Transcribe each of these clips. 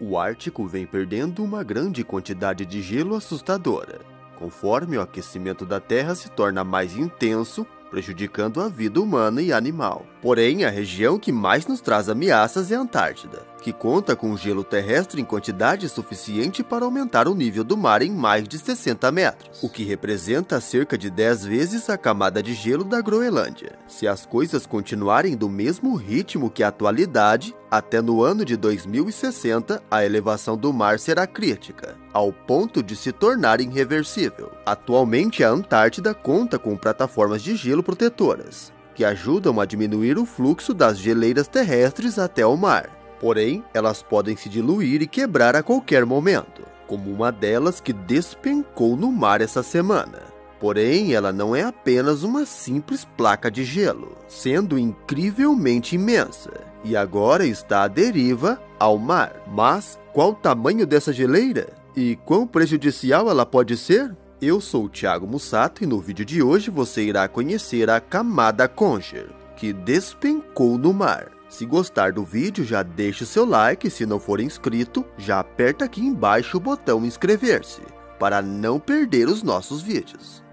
O Ártico vem perdendo uma grande quantidade de gelo assustadora, conforme o aquecimento da Terra se torna mais intenso prejudicando a vida humana e animal. Porém, a região que mais nos traz ameaças é a Antártida, que conta com gelo terrestre em quantidade suficiente para aumentar o nível do mar em mais de 60 metros, o que representa cerca de 10 vezes a camada de gelo da Groenlândia. Se as coisas continuarem do mesmo ritmo que a atualidade, até no ano de 2060 a elevação do mar será crítica, ao ponto de se tornar irreversível. Atualmente, a Antártida conta com plataformas de gelo protetoras, que ajudam a diminuir o fluxo das geleiras terrestres até o mar. Porém, elas podem se diluir e quebrar a qualquer momento, como uma delas que despencou no mar essa semana. Porém, ela não é apenas uma simples placa de gelo, sendo incrivelmente imensa, e agora está à deriva ao mar. Mas qual o tamanho dessa geleira? E quão prejudicial ela pode ser? Eu sou o Thiago Mussato e no vídeo de hoje você irá conhecer a camada Conger, que despencou no mar. Se gostar do vídeo, já deixe seu like, se não for inscrito, já aperta aqui embaixo o botão inscrever-se, para não perder os nossos vídeos.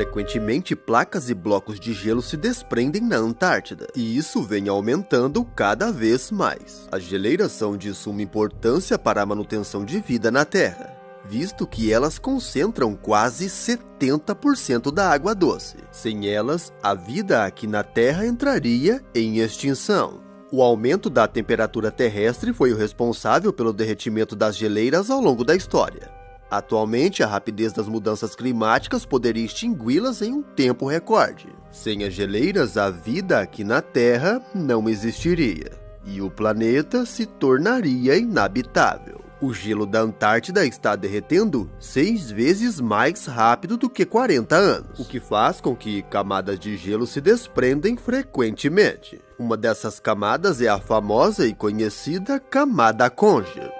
Frequentemente, placas e blocos de gelo se desprendem na Antártida, e isso vem aumentando cada vez mais. As geleiras são de suma importância para a manutenção de vida na Terra, visto que elas concentram quase 70% da água doce. Sem elas, a vida aqui na Terra entraria em extinção. O aumento da temperatura terrestre foi o responsável pelo derretimento das geleiras ao longo da história. Atualmente, a rapidez das mudanças climáticas poderia extingui-las em um tempo recorde. Sem as geleiras, a vida aqui na Terra não existiria e o planeta se tornaria inabitável. O gelo da Antártida está derretendo seis vezes mais rápido do que 40 anos, o que faz com que camadas de gelo se desprendem frequentemente. Uma dessas camadas é a famosa e conhecida camada Conger.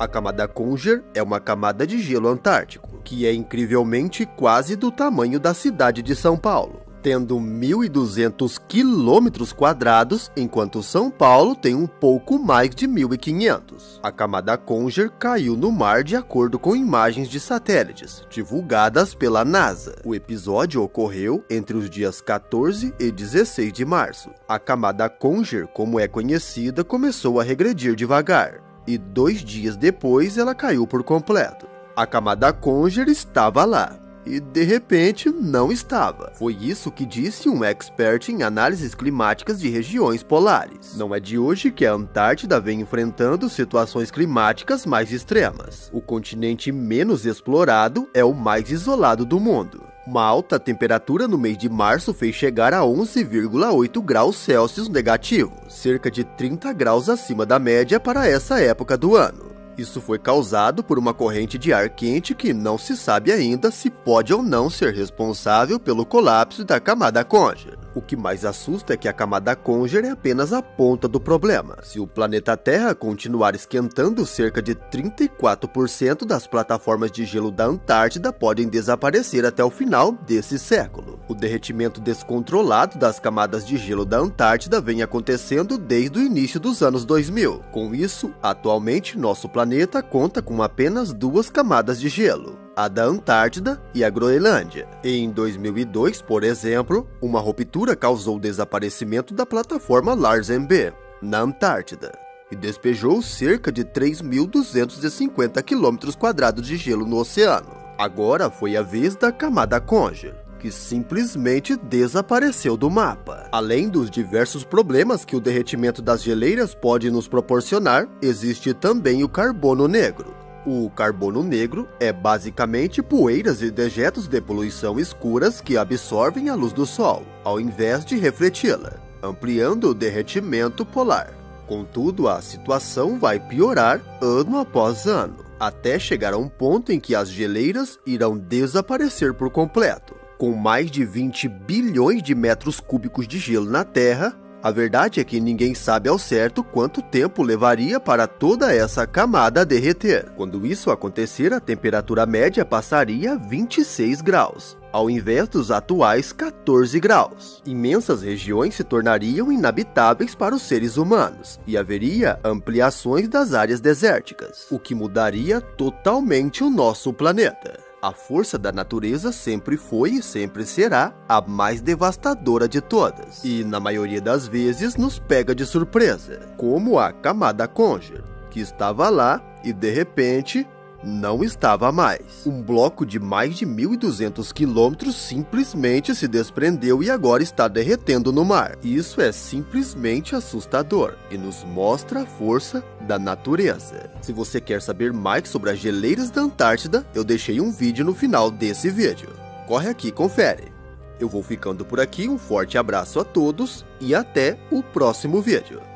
A camada Conger é uma camada de gelo antártico, que é incrivelmente quase do tamanho da cidade de São Paulo tendo 1.200 quilômetros quadrados, enquanto São Paulo tem um pouco mais de 1.500. A camada Conger caiu no mar de acordo com imagens de satélites, divulgadas pela NASA. O episódio ocorreu entre os dias 14 e 16 de março. A camada Conger, como é conhecida, começou a regredir devagar, e dois dias depois ela caiu por completo. A camada Conger estava lá, e de repente não estava. Foi isso que disse um expert em análises climáticas de regiões polares. Não é de hoje que a Antártida vem enfrentando situações climáticas mais extremas. O continente menos explorado é o mais isolado do mundo. Uma alta temperatura no mês de março fez chegar a 11,8 graus Celsius negativo, cerca de 30 graus acima da média para essa época do ano. Isso foi causado por uma corrente de ar quente que não se sabe ainda se pode ou não ser responsável pelo colapso da camada Conger. O que mais assusta é que a camada Conger é apenas a ponta do problema. Se o planeta Terra continuar esquentando, cerca de 34% das plataformas de gelo da Antártida podem desaparecer até o final desse século. O derretimento descontrolado das camadas de gelo da Antártida vem acontecendo desde o início dos anos 2000. Com isso, atualmente nosso planeta conta com apenas duas camadas de gelo a da Antártida e a Groenlândia. Em 2002, por exemplo, uma ruptura causou o desaparecimento da plataforma Larsen B, na Antártida, e despejou cerca de 3.250 km de gelo no oceano. Agora foi a vez da camada Conger, que simplesmente desapareceu do mapa. Além dos diversos problemas que o derretimento das geleiras pode nos proporcionar, existe também o carbono negro, o carbono negro é basicamente poeiras e dejetos de poluição escuras que absorvem a luz do Sol, ao invés de refleti-la, ampliando o derretimento polar. Contudo, a situação vai piorar ano após ano, até chegar a um ponto em que as geleiras irão desaparecer por completo. Com mais de 20 bilhões de metros cúbicos de gelo na Terra, A verdade é que ninguém sabe ao certo quanto tempo levaria para toda essa camada derreter. Quando isso acontecer, a temperatura média passaria a 26 graus ao invés dos atuais 14 graus. Imensas regiões se tornariam inabitáveis para os seres humanos e haveria ampliações das áreas desérticas, o que mudaria totalmente o nosso planeta. A força da natureza sempre foi e sempre será a mais devastadora de todas, e na maioria das vezes nos pega de surpresa, como a camada Conger, que estava lá e de repente não estava mais. Um bloco de mais de 1.200 quilômetros simplesmente se desprendeu e agora está derretendo no mar. Isso é simplesmente assustador e nos mostra a força da natureza. Se você quer saber mais sobre as geleiras da Antártida, eu deixei um vídeo no final desse vídeo. Corre aqui e confere. Eu vou ficando por aqui, um forte abraço a todos e até o próximo vídeo.